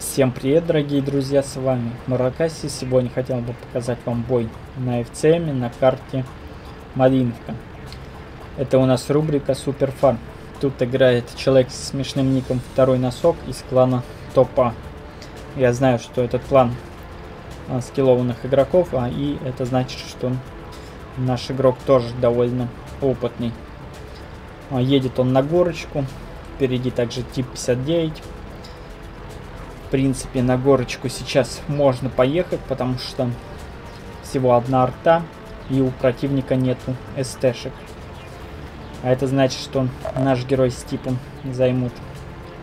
Всем привет, дорогие друзья, с вами Муракаси. Сегодня хотел бы показать вам бой на FCM на карте Малиновка. Это у нас рубрика Суперфан. Тут играет человек с смешным ником Второй Носок из клана Топа. Я знаю, что этот клан а, скиллованных игроков, а и это значит, что наш игрок тоже довольно опытный. А, едет он на горочку, впереди также тип 59 принципе, на горочку сейчас можно поехать, потому что всего одна арта, и у противника нету СТшек. А это значит, что наш герой с типом займут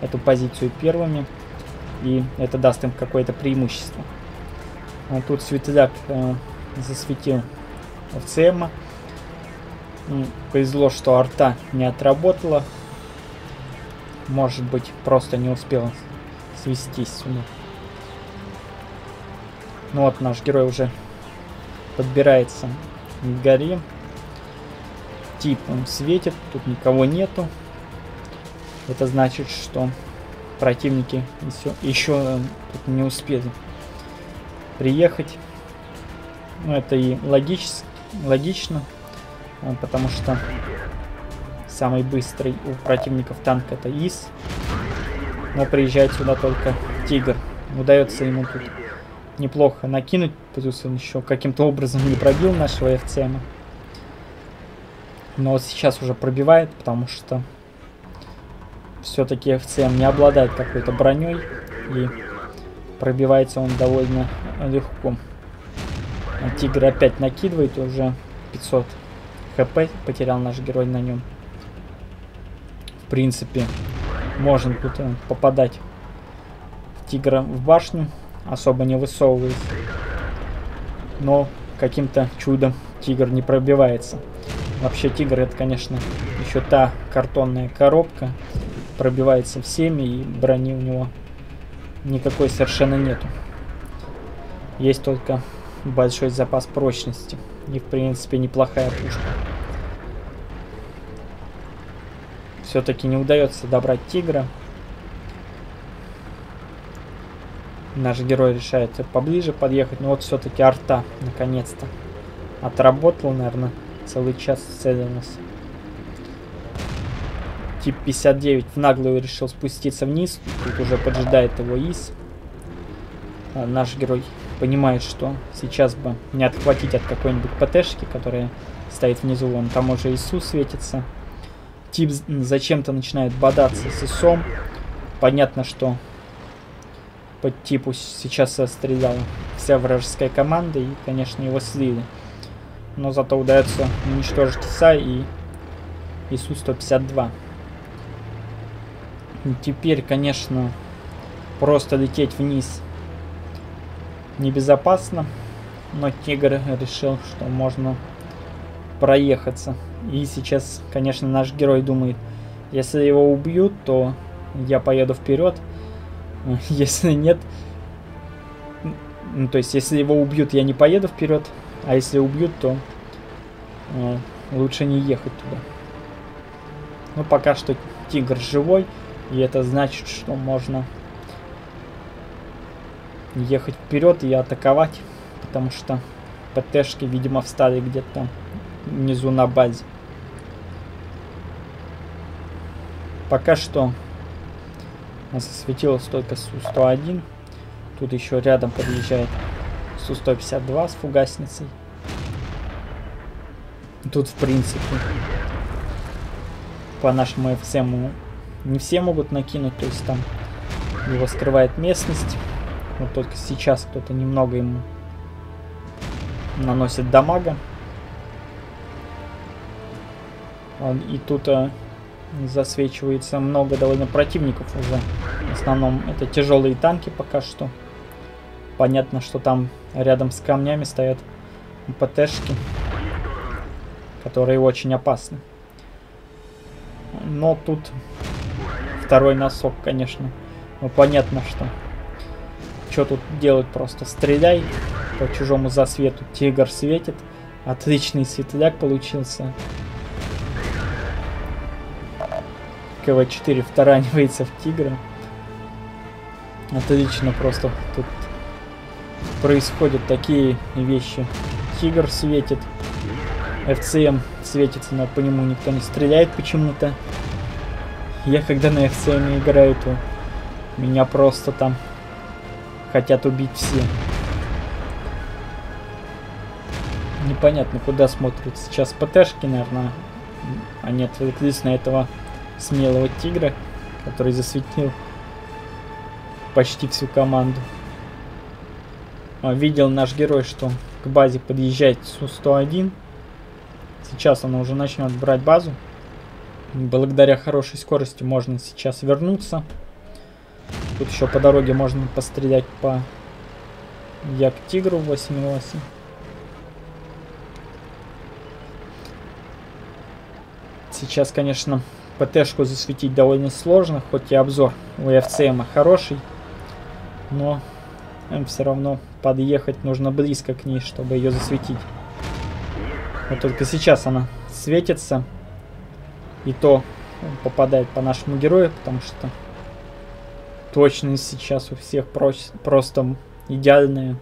эту позицию первыми, и это даст им какое-то преимущество. А тут Светляк э, засветил ФЦМа. Повезло, что арта не отработала. Может быть, просто не успела свестись сюда. Ну вот наш герой уже подбирается к горе. Тип он светит, тут никого нету. Это значит, что противники еще, еще э, тут не успели приехать. Ну, это и логично, логично, э, потому что самый быстрый у противников танк это ИС. Но приезжает сюда только Тигр. Удается ему тут неплохо накинуть. Плюс он еще каким-то образом не пробил нашего ФЦМа. Но вот сейчас уже пробивает, потому что все-таки ФЦМ не обладает какой-то броней. И пробивается он довольно легко. А Тигр опять накидывает, уже 500 хп потерял наш герой на нем. В принципе, можно тут э, попадать в тигра в башню, особо не высовываясь. Но каким-то чудом тигр не пробивается. Вообще тигр это, конечно, еще та картонная коробка. Пробивается всеми и брони у него никакой совершенно нету. Есть только большой запас прочности. И в принципе неплохая пушка. Все-таки не удается добрать тигра. Наш герой решает поближе подъехать. Но вот все-таки арта, наконец-то. Отработал, наверное, целый час целился. Тип 59 в наглую решил спуститься вниз. Тут уже поджидает его Ис. А наш герой понимает, что сейчас бы не отхватить от какой-нибудь ПТшки, которая стоит внизу. Вон там уже Ису светится. Тип зачем-то начинает бодаться с ИСом. Понятно, что по типу сейчас стреляла вся вражеская команда и, конечно, его слили. Но зато удается уничтожить ИСа и ИСу-152. Теперь, конечно, просто лететь вниз небезопасно. Но Тигр решил, что можно проехаться. И сейчас, конечно, наш герой думает, если его убьют, то я поеду вперед. Если нет, ну, то есть, если его убьют, я не поеду вперед, а если убьют, то э, лучше не ехать туда. Ну, пока что тигр живой, и это значит, что можно ехать вперед и атаковать, потому что ПТшки, видимо, встали где-то там внизу на базе. Пока что засветилось только Су-101. Тут еще рядом подъезжает Су-152 с фугасницей. Тут, в принципе, по нашему FCM не все могут накинуть, то есть там его скрывает местность. Вот только сейчас кто-то немного ему наносит дамага. И тут а, засвечивается много довольно противников уже. В основном это тяжелые танки пока что. Понятно, что там рядом с камнями стоят ПТшки, которые очень опасны. Но тут второй носок, конечно. Ну, понятно, что... Что тут делать? Просто стреляй по чужому засвету. Тигр светит. Отличный светляк получился. КВ-4 втаранивается в Тигра. Отлично просто тут происходят такие вещи. Тигр светит, FCM светится, но по нему никто не стреляет почему-то. Я когда на FCM играю, то меня просто там хотят убить все. Непонятно, куда смотрят сейчас ПТшки, наверное. Они отвлеклись на этого смелого тигра, который засветил почти всю команду. А, видел наш герой, что к базе подъезжает Су-101. Сейчас она уже начнет брать базу. Благодаря хорошей скорости можно сейчас вернуться. Тут еще по дороге можно пострелять по Як Тигру 8.8. Сейчас, конечно, ПТшку засветить довольно сложно, хоть и обзор у FCM хороший, но им все равно подъехать нужно близко к ней, чтобы ее засветить. Вот только сейчас она светится, и то попадает по нашему герою, потому что точность сейчас у всех просто идеальная.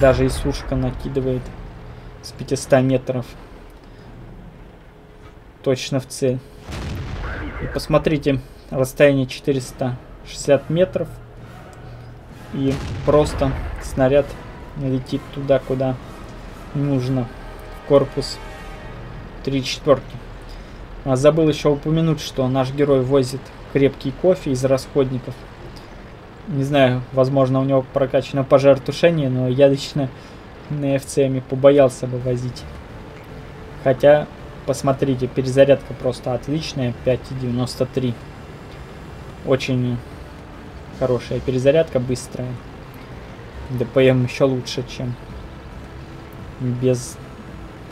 Даже и сушка накидывает с 500 метров точно в цель. И посмотрите, расстояние 460 метров. И просто снаряд летит туда, куда нужно. Корпус 3 четверки. А забыл еще упомянуть, что наш герой возит крепкий кофе из расходников. Не знаю, возможно у него прокачано пожаротушение, но я лично на FCM побоялся бы возить. Хотя Посмотрите, перезарядка просто отличная, 5.93. Очень хорошая перезарядка, быстрая. ДПМ еще лучше, чем без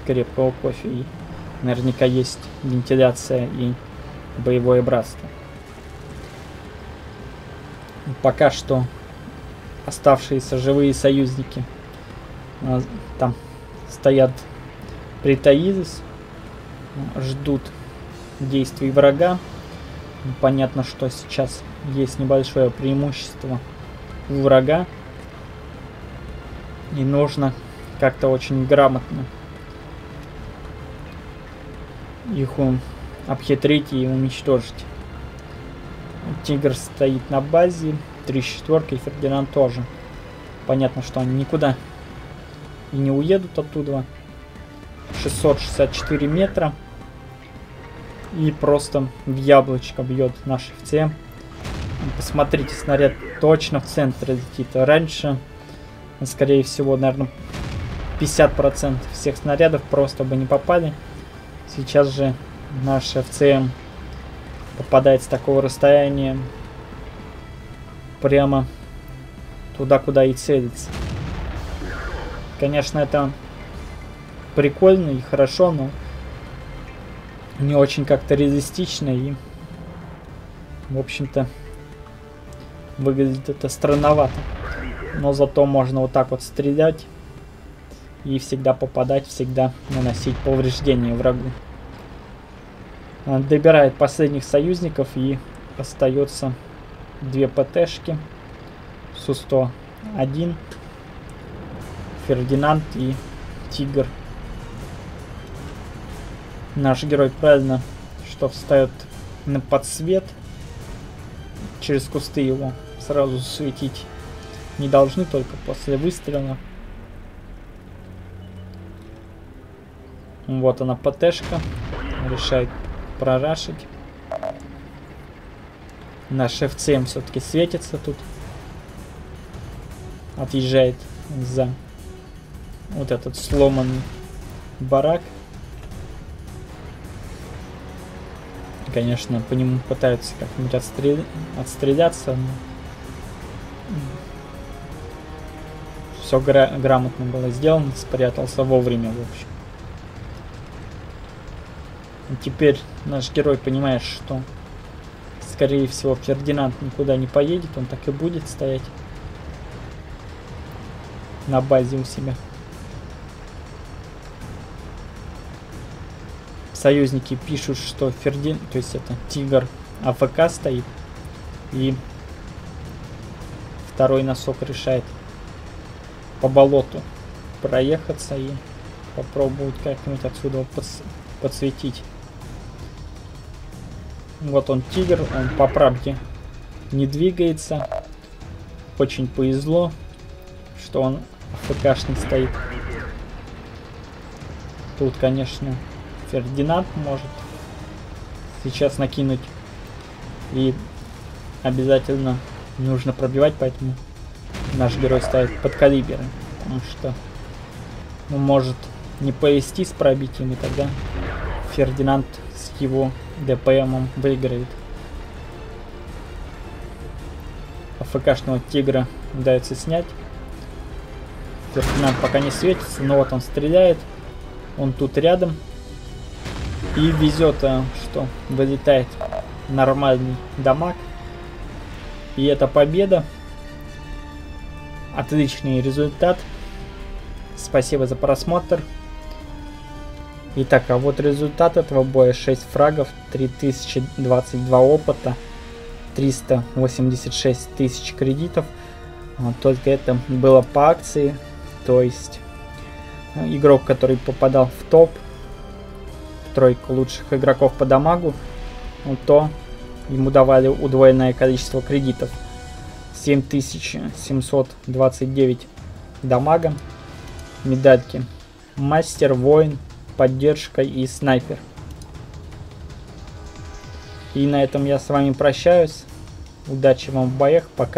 крепкого кофе. И наверняка есть вентиляция и боевое братство. Пока что оставшиеся живые союзники а, там стоят притаились ждут действий врага. Понятно, что сейчас есть небольшое преимущество у врага. И нужно как-то очень грамотно их обхитрить и уничтожить. Тигр стоит на базе, три четверки, и Фердинанд тоже. Понятно, что они никуда и не уедут оттуда. 664 метра. И просто в яблочко бьет наш ФЦ. Посмотрите, снаряд точно в центр летит. Раньше, скорее всего, наверное, 50% всех снарядов просто бы не попали. Сейчас же наш ФЦМ попадает с такого расстояния прямо туда, куда и целится. Конечно, это прикольно и хорошо, но не очень как-то реалистично и, в общем-то, выглядит это странновато. Но зато можно вот так вот стрелять и всегда попадать, всегда наносить повреждения врагу. Он добирает последних союзников и остается две ПТшки. Су-101, Фердинанд и Тигр Наш герой правильно, что встает на подсвет. Через кусты его сразу светить не должны, только после выстрела. Вот она ПТшка. Решает прорашить. Наш FCM все-таки светится тут. Отъезжает за вот этот сломанный барак. Конечно, по нему пытаются как-нибудь отстрел... отстреляться, но... Все гра грамотно было сделано, спрятался вовремя, в общем. И теперь наш герой понимает, что, скорее всего, Фердинанд никуда не поедет, он так и будет стоять на базе у себя. Союзники пишут, что Фердин, то есть это Тигр АФК стоит. И второй носок решает по болоту проехаться и попробовать как-нибудь отсюда подс подсветить. Вот он тигр, он по правде не двигается. Очень повезло, что он АФКшный стоит. Тут, конечно, Фердинанд может сейчас накинуть. И обязательно нужно пробивать, поэтому наш герой ставит под калиберы. Потому что ну, может не повести с пробитием, и тогда Фердинанд с его ДПМом выиграет. АФКшного тигра удается снять. Фердинанд пока не светится, но вот он стреляет. Он тут рядом. И везет, э, что вылетает нормальный дамаг. И это победа. Отличный результат. Спасибо за просмотр. Итак, а вот результат этого боя. 6 фрагов, 3022 опыта, 386 тысяч кредитов. Только это было по акции. То есть э, игрок, который попадал в топ, тройку лучших игроков по дамагу, то ему давали удвоенное количество кредитов. 7729 дамага, медальки. Мастер, воин, поддержка и снайпер. И на этом я с вами прощаюсь. Удачи вам в боях, пока.